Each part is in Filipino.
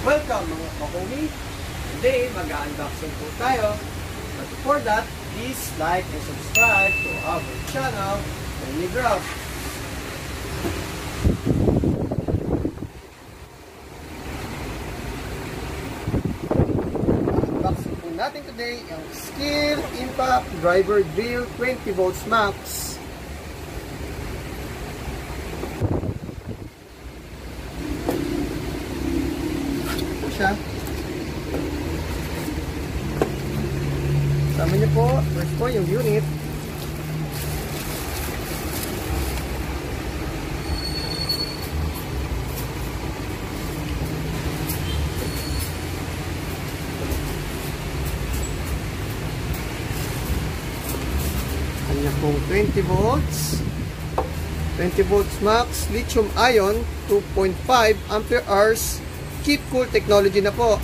Welcome mga kahumi! Today, mag-unboxing po tayo. But before that, please like and subscribe to our channel, Tony Grab. Unboxing po natin today ang Skill Impact Driver Drill 20 volts max. Siya. Sama niyo po, first po yung unit. Kanya pong 20 volts. 20 volts max, lithium ion, 2.5 ampere hours, keep cool technology na po.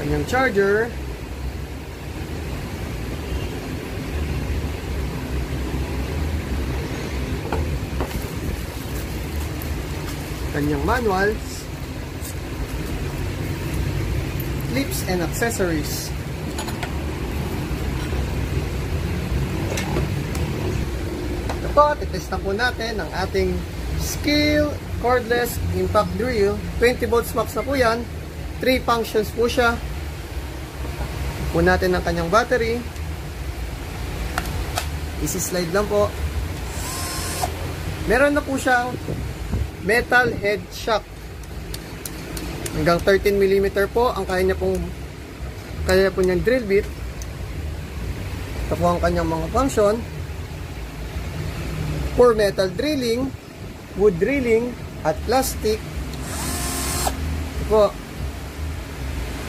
Kanyang charger. Kanyang manuals. Clips and accessories. Ito po, titest na po natin ang ating Skill Cordless Impact Drill. 20 volts max na po yan. 3 functions po siya. Po natin ang kanyang battery. Easy slide lang po. Meron na po siyang metal head shock. Hanggang 13 mm po ang kaya niya pong kaya po niyang drill bit. Ito po ang kanyang mga function. For metal drilling, wood drilling, at plastic. Ito.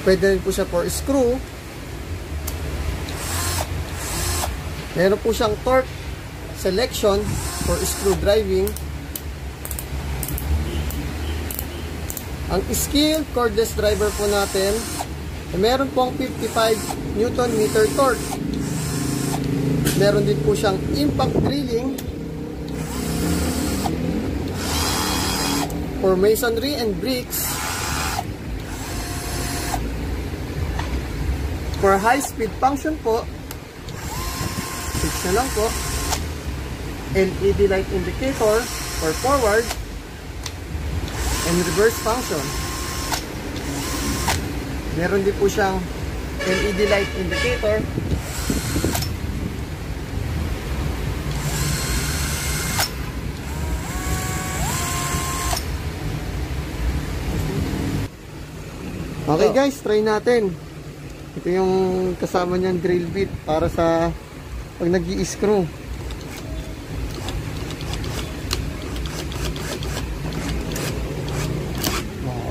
Pwede rin po siya for screw. Meron po siyang torque selection for screw driving. Ang skill cordless driver po natin, meron pong 55 Newton meter torque. Meron din po siyang impact drilling for masonry and bricks. For high speed function po, switch lang po. LED light indicator for forward and reverse function. Meron din po siyang LED light indicator. Okay guys, try natin. Ito yung kasama niyang drill bit para sa pag nag screw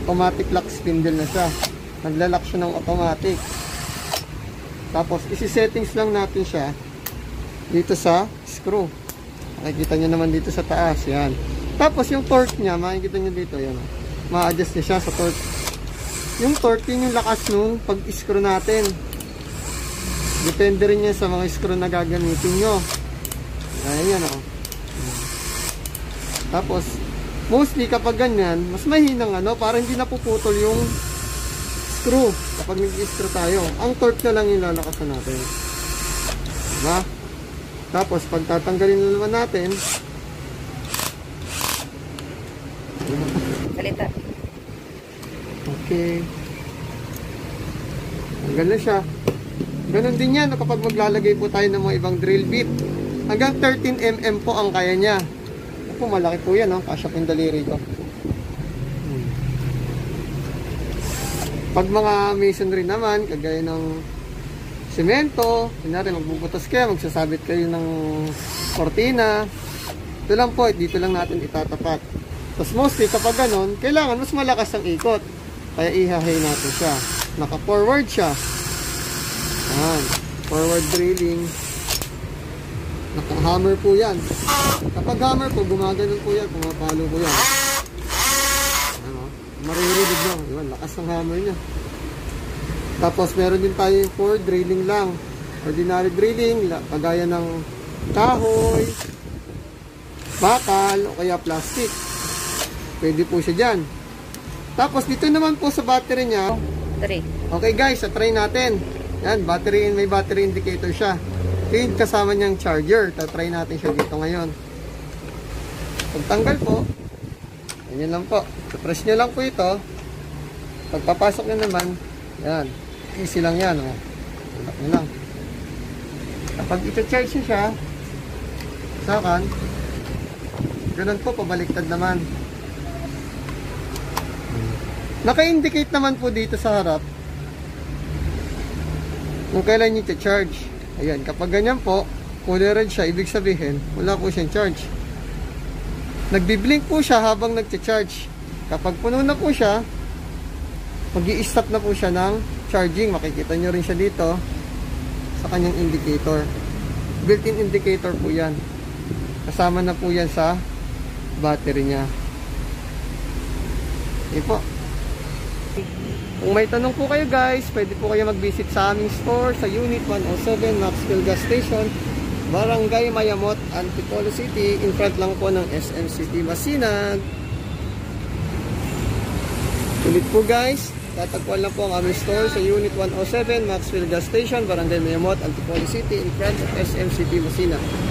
automatic lock spindle na siya. Naglalak siya ng automatic. Tapos isi-settings lang natin siya dito sa screw. Makikita nyo naman dito sa taas yan. Tapos yung torque niya makikita nyo dito yan. Ma-adjust niya siya sa torque yung torque yun yung lakas nung pag screw natin depende rin yan sa mga screw na gagamitin nyo ayan yan oh. tapos mostly kapag ganyan, mas mahinang ano, para hindi napuputol yung screw kapag nag-screw tayo. Ang torque na lang yung lalakasan natin. Diba? Tapos, pag tatanggalin na naman natin, Salita. Okay. Tanggal na siya. Ganon din yan kapag maglalagay po tayo ng mga ibang drill bit. Hanggang 13mm po ang kaya niya po, malaki po yan, oh. kasya po yung daliri ko. Hmm. Pag mga masonry naman, kagaya ng semento, kunyari magbubutas kayo, magsasabit kayo ng kortina, ito lang po, dito lang natin itatapat. Tapos mostly, kapag ganon, kailangan mas malakas ang ikot. Kaya ihahay natin siya. Naka-forward siya. Ayan. Forward drilling. Naka-hammer po yan. Kapag hammer po, gumaganon po yan. Pumapalo po yan. Ano? Maririnig nyo. Yun, lakas ng hammer niya. Tapos meron din tayo for drilling lang. ordinary drilling, kagaya ng kahoy, bakal, o kaya plastic. Pwede po siya dyan. Tapos dito naman po sa battery niya, 3. okay guys, sa try natin. Yan, battery, may battery indicator siya. Yung kasama niyang charger. Tatry natin siya dito ngayon. Pagtanggal po, ganyan lang po. Press nyo lang po ito. Pagpapasok nyo naman, yan. Easy lang yan. Oh. Tap nyo lang. Kapag ito-charge nyo siya, sakan, ganun po, pabaliktad naman. Naka-indicate naman po dito sa harap kung kailan nyo charge. Ayan, kapag ganyan po, kulay red siya, ibig sabihin, wala po siyang charge. Nagbiblink po siya habang nagcha-charge. Kapag puno na po siya, mag stop na po siya ng charging. Makikita nyo rin siya dito sa kanyang indicator. Built-in indicator po yan. Kasama na po yan sa battery niya. Okay po. Kung may tanong po kayo guys, pwede po kayo mag-visit sa aming store sa Unit 107 Maxwell Gas Station, Barangay Mayamot, Antipolo City, in front lang po ng SM City Masinag. Ulit po guys, tatagpuan lang po ang aming store sa Unit 107 Maxwell Gas Station, Barangay Mayamot, Antipolo City, in front of SM City Masinag.